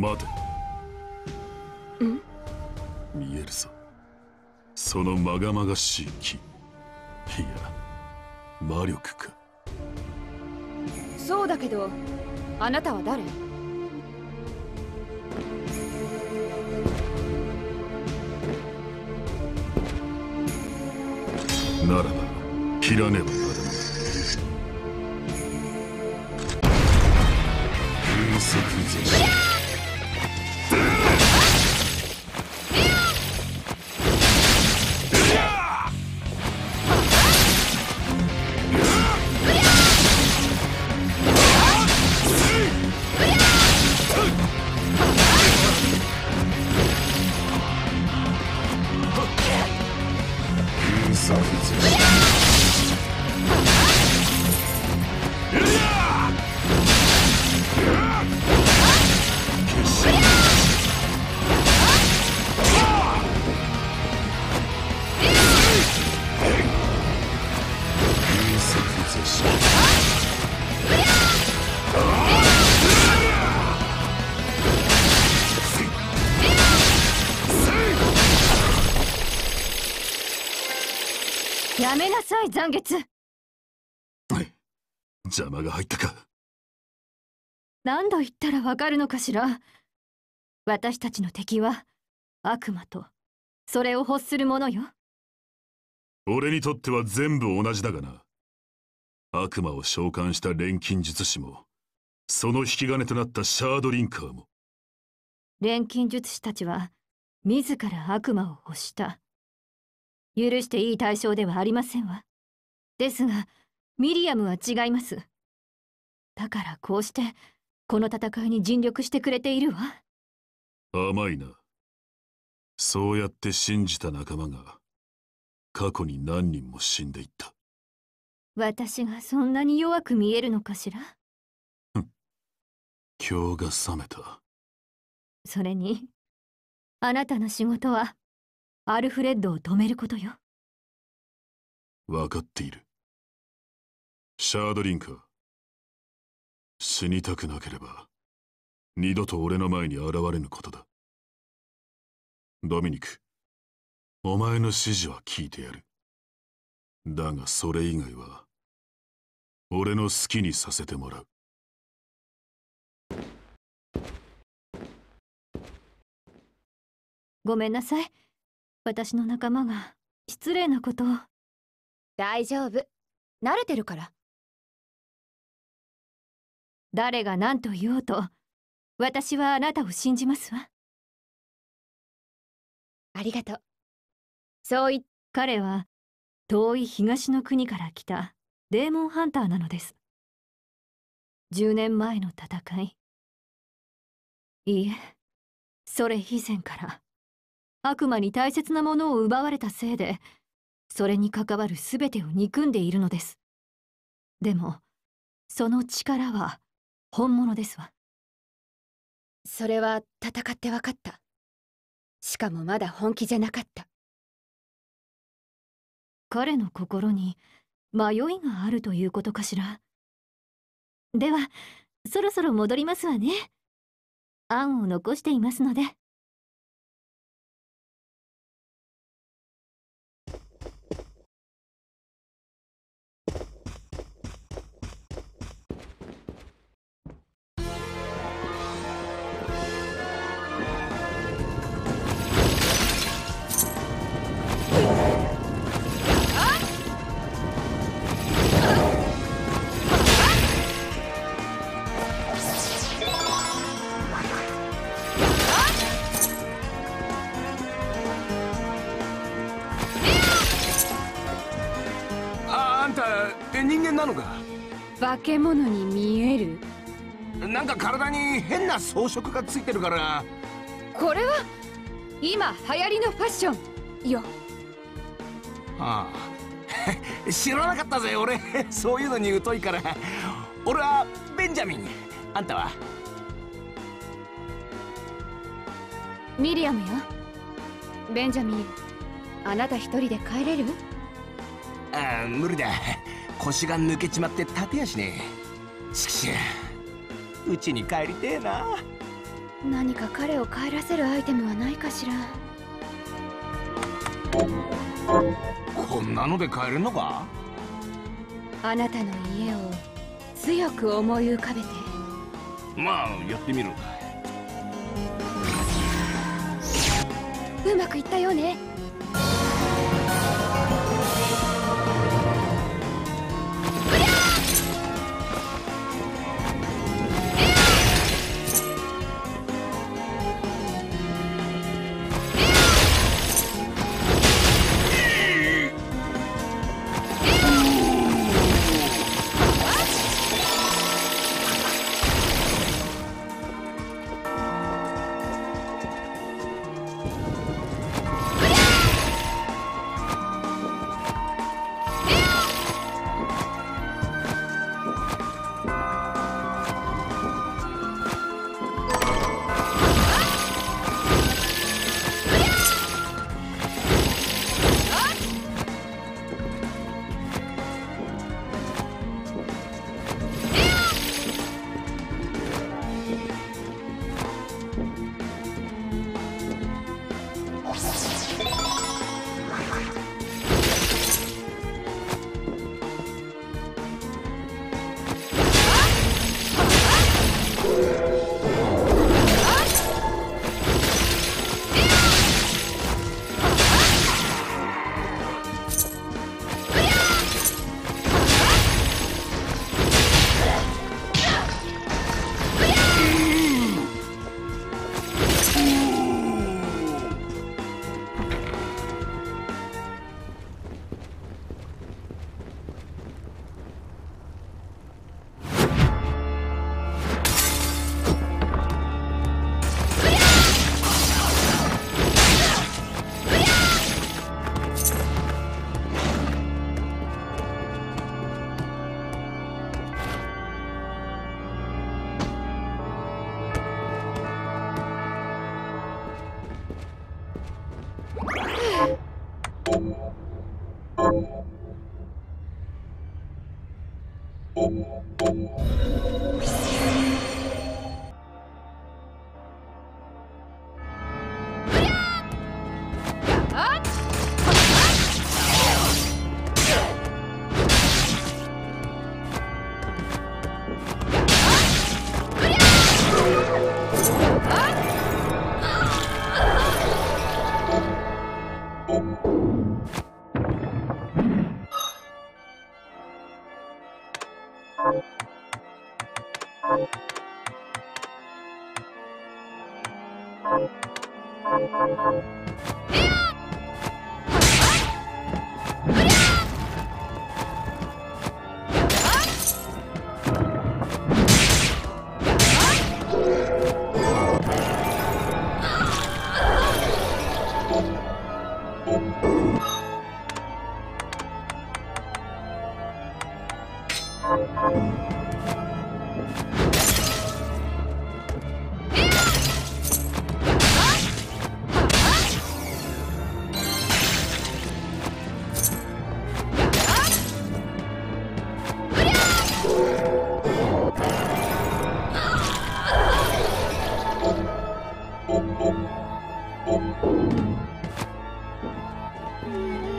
待て。ん？見えるぞ。そのまがまがしい木。いや魔力か。そうだけどあなたは誰？ならば切らねばならない風速絶残月。邪魔が入ったか。何度言ったらわかるのかしら。私たちの敵は悪魔とそれを欲する者よ。俺にとっては全部同じだがな。悪魔を召喚した錬金術師もその引き金となったシャードリンカーも。錬金術師たちは自ら悪魔を欲した。許していい対象ではありませんわですがミリアムは違います。だからこうしてこの戦いに尽力してくれているわ。甘いな。そうやって信じた仲間が過去に何人も死んでいった。私がそんなに弱く見えるのかしら？今日が冷めた。それにあなたの仕事はアルフレッドを止めることよ。分かっているシャードリンカー死にたくなければ二度と俺の前に現れぬことだ。ドミニクお前の指示は聞いてやる。だがそれ以外は俺の好きにさせてもらう。ごめんなさい。私の仲間が失礼なことを。大丈夫。慣れてるから誰が何と言おうと私はあなたを信じますわ。ありがとう。そう言彼は遠い東の国から来たデーモンハンターなのです。10年前の戦い。いいえそれ以前から。悪魔に大切なものを奪われたせいでそれに関わる全てを憎んでいるのです。でもその力は本物ですわ。それは戦って分かった。しかもまだ本気じゃなかった。彼の心に迷いがあるということかしら。ではそろそろ戻りますわね。案を残していますので化け物に見える？なんか体に変な装飾がついてるから。これは今流行りのファッション。よ。ああ。知らなかったぜ俺。そういうのに疎いから。俺はベンジャミン。あんたは？ミリアムよ。ベンジャミンあなた一人で帰れる？ああ無理だ腰が抜けちまって立てやしね。えしくしうちに帰りてえな。何か彼を帰らせるアイテムはないかしら。こんなので帰れんのか？あなたの家を強く思い浮かべて。まあやってみる。うまくいったよね Yeah! Thank you.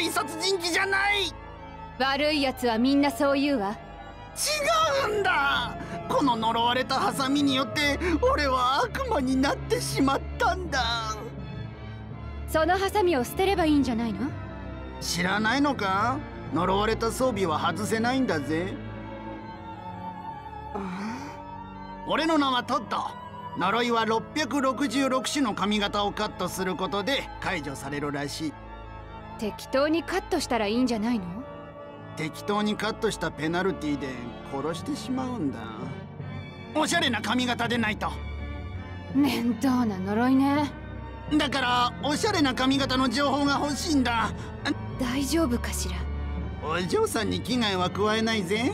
意殺人鬼じゃない！悪い奴はみんなそう言うわ。違うんだ！この呪われたハサミによって俺は悪魔になってしまったんだ！そのハサミを捨てればいいんじゃないの？知らないのか？呪われた装備は外せないんだぜ。俺の名はトッド呪いは666種の髪型をカットすることで解除されるらしい適当にカットしたらいいんじゃないの？適当にカットしたペナルティで殺してしまうんだ。おしゃれな髪型でないと。面倒な呪いね。だからおしゃれな髪型の情報が欲しいんだ。大丈夫かしら？お嬢さんに危害は加えないぜ。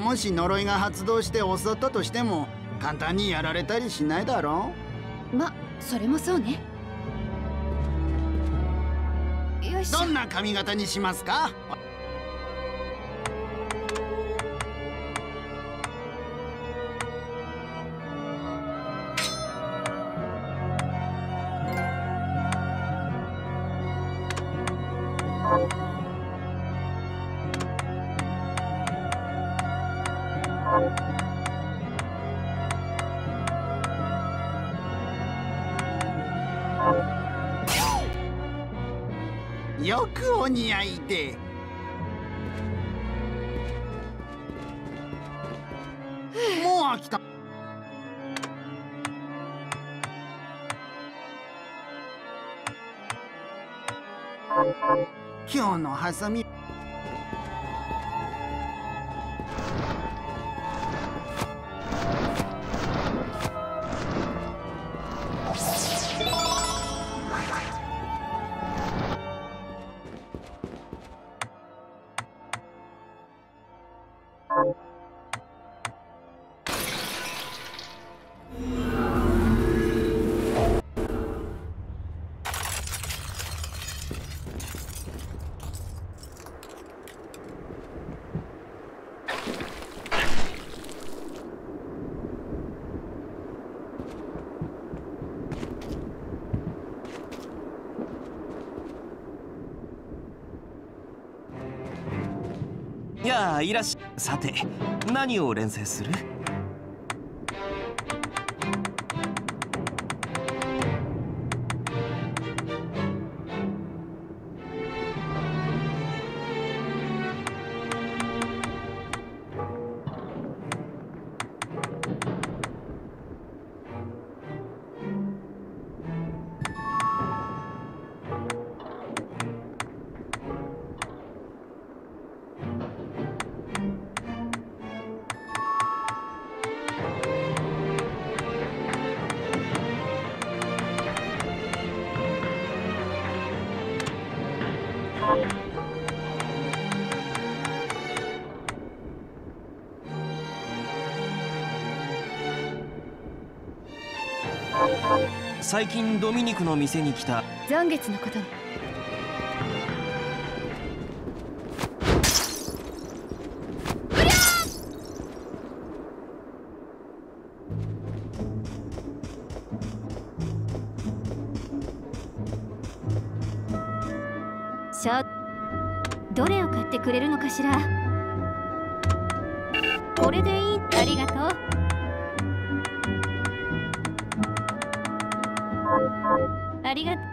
もし呪いが発動して襲ったとしても簡単にやられたりしないだろまそれもそうねどんな髪型にしますか？よくお似合いで。もう飽きた。今日のハサミあいらっしゃさて何を連成する？最近ドミニクの店に来た。残月のことシャどれを買ってくれるのかしら？これでいい。ありがとう。ありがとう。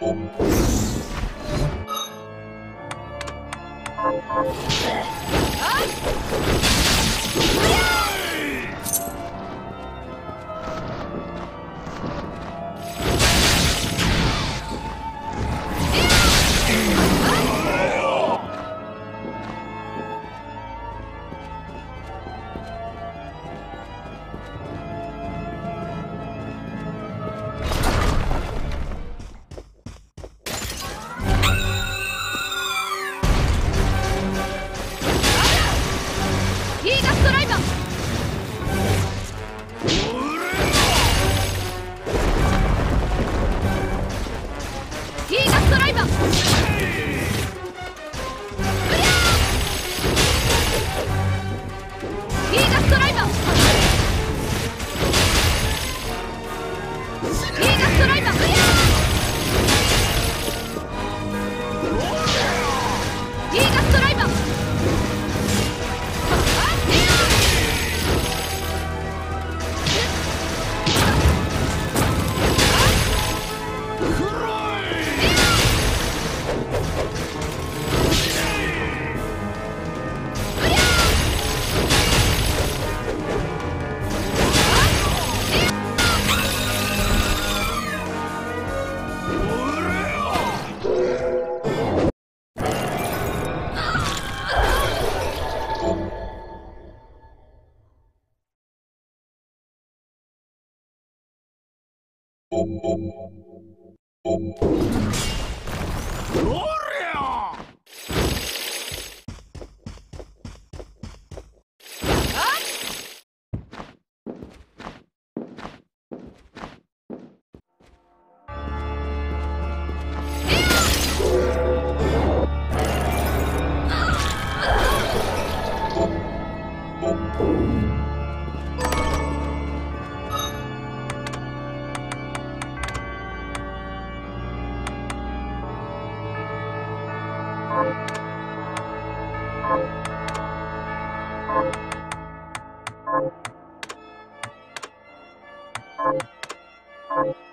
Ah! Oh! Bye.